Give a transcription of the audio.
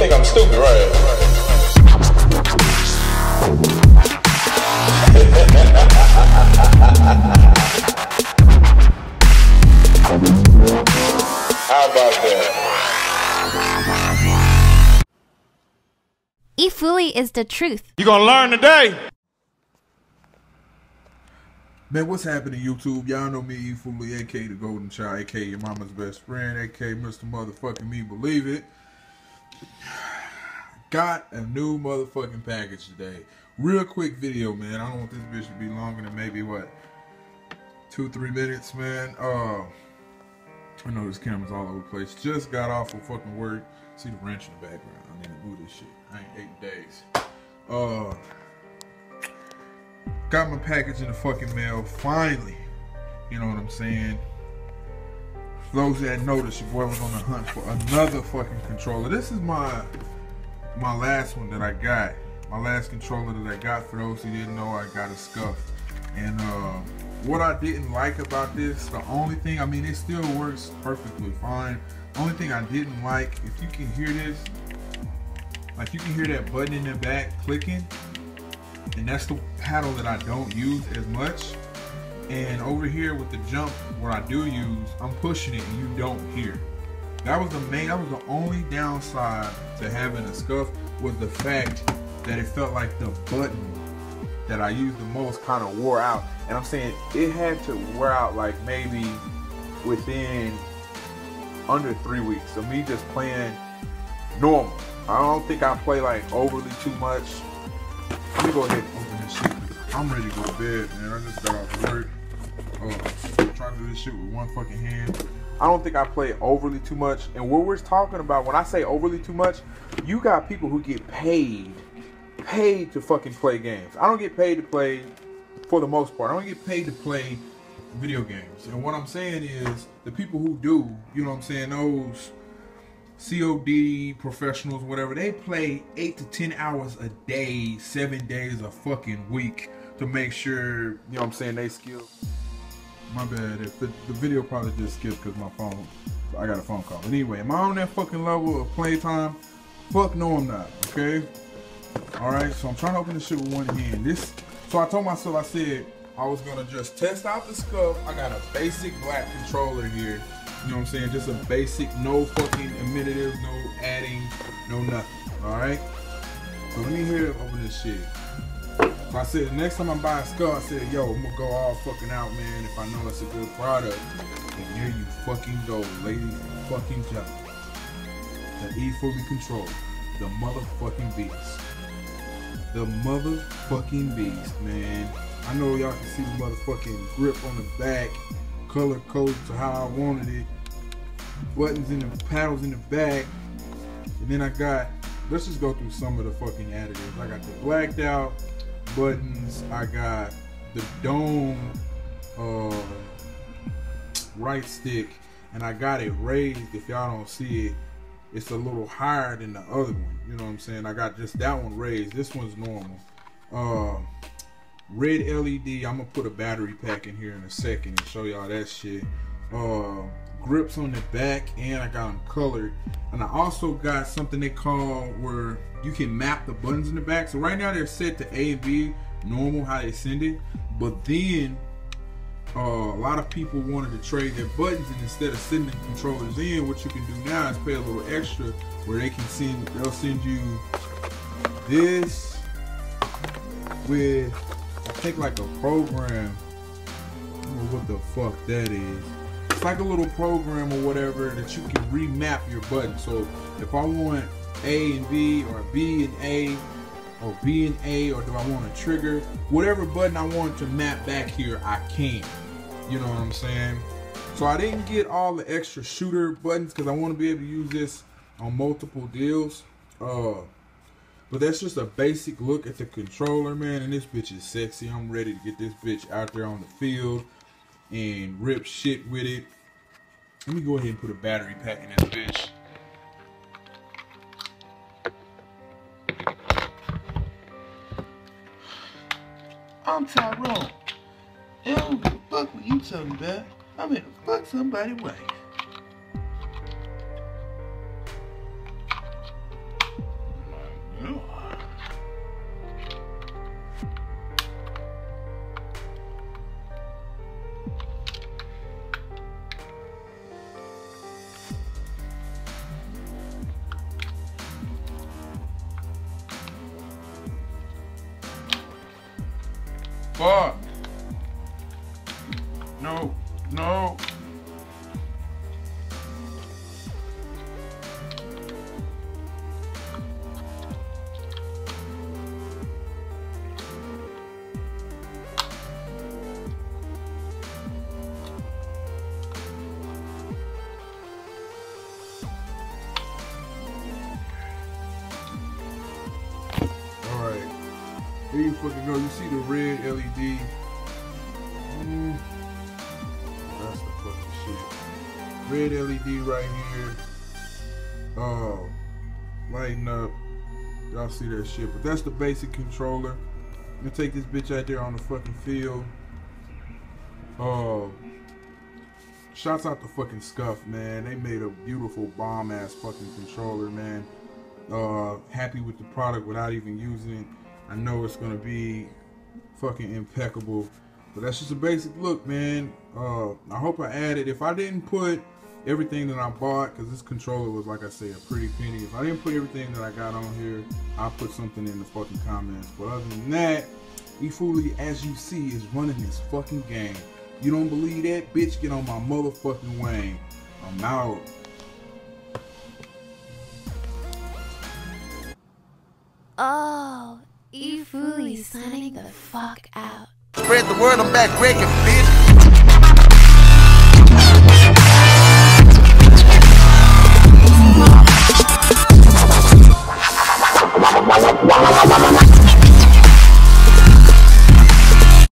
think I'm stupid, right? How about that? eFooly is the truth. You gonna learn today. Man, what's happening, YouTube? Y'all know me, E FooLy, aka the Golden Child, aka your mama's best friend, aka Mr. Motherfucking Me Believe It. Got a new motherfucking package today. Real quick video, man. I don't want this bitch to be longer than maybe what two, three minutes, man. Uh, I know this camera's all over the place. Just got off of fucking work. See the wrench in the background. I need to move this shit. I ain't eight days. Uh. Got my package in the fucking mail finally. You know what I'm saying? Those that noticed, your boy was on the hunt for another fucking controller. This is my my last one that I got. My last controller that I got. For those who didn't know, I got a Scuf. And uh, what I didn't like about this, the only thing, I mean, it still works perfectly fine. Only thing I didn't like, if you can hear this, like you can hear that button in the back clicking and that's the paddle that I don't use as much. And over here with the jump, what I do use, I'm pushing it and you don't hear. That was the main, that was the only downside to having a Scuf was the fact that it felt like the button that I used the most kind of wore out. And I'm saying it had to wear out like maybe within under three weeks of me just playing normal. I don't think I play like overly too much. Let me go ahead and open this shit. I'm ready to go to bed, man. I just got off work. Uh, trying to do this shit with one fucking hand. I don't think I play overly too much. And what we're talking about, when I say overly too much, you got people who get paid, paid to fucking play games. I don't get paid to play, for the most part. I don't get paid to play video games. And what I'm saying is, the people who do, you know what I'm saying, those COD professionals, whatever, they play eight to ten hours a day, seven days a fucking week to make sure, you know what I'm saying, they skill. My bad, if the, the video probably just skipped because my phone, I got a phone call. But anyway, am I on that fucking level of playtime? Fuck no, I'm not, okay? Alright, so I'm trying to open this shit with one hand. This, so I told myself, I said, I was gonna just test out the Scuf. I got a basic black controller here. You know what I'm saying? Just a basic, no fucking amenities, no adding, no nothing. Alright? So let me hear open this shit. So I said next time I buy a Scuf, I said, yo, I'm gonna go all fucking out, man, if I know it's a good product. And here you fucking go, ladies and fucking gentlemen. The E FooLy controlled. The motherfucking beast. The motherfucking beast, man. I know y'all can see the motherfucking grip on the back, color coded to how I wanted it. Buttons in the paddles in the back. And then I got, let's just go through some of the fucking additives. I got the blacked out buttons. I got the dome uh, right stick. And I got it raised. If y'all don't see it, it's a little higher than the other one. You know what I'm saying? I got just that one raised. This one's normal. Uh, red LED. I'm gonna put a battery pack in here in a second and show y'all that shit. Uh, grips on the back and I got them colored. And I also got something they call where you can map the buttons in the back. So right now they're set to A and B, normal how they send it. But then uh, a lot of people wanted to trade their buttons and instead of sending controllers in, what you can do now is pay a little extra where they can send, they'll send you this with, I think like a program. What the fuck that is. It's like a little program or whatever that you can remap your button. So if I want A and B or B and A or B and A or do I want to trigger? Whatever button I want to map back here I can. You know what I'm saying? So I didn't get all the extra shooter buttons because I want to be able to use this on multiple deals. Uh but that's just a basic look at the controller man and this bitch is sexy. I'm ready to get this bitch out there on the field and rip shit with it let me go ahead and put a battery pack in this bitch I'm Tyrone. I don't give a fuck were you talking about. I'm to fuck somebody wife. Fuck. No, no. Here you fucking go. You see the red LED. Mm. That's the fucking shit. Red LED right here. Oh. Lighting up. Y'all see that shit. But that's the basic controller. I'm gonna take this bitch out there on the fucking field. Oh. Shouts out to fucking Scuf, man. They made a beautiful bomb ass fucking controller, man. Uh, happy with the product without even using it. I know it's gonna be fucking impeccable, but that's just a basic look, man. Uh, I hope I added. If I didn't put everything that I bought, because this controller was like I say a pretty penny. If I didn't put everything that I got on here, I'll put something in the fucking comments. But other than that, eFooly, as you see, is running this fucking game. You don't believe that? Bitch, get on my motherfucking wing. I'm out. Signing the fuck out. Spread the word, I'm back breaking, bitch.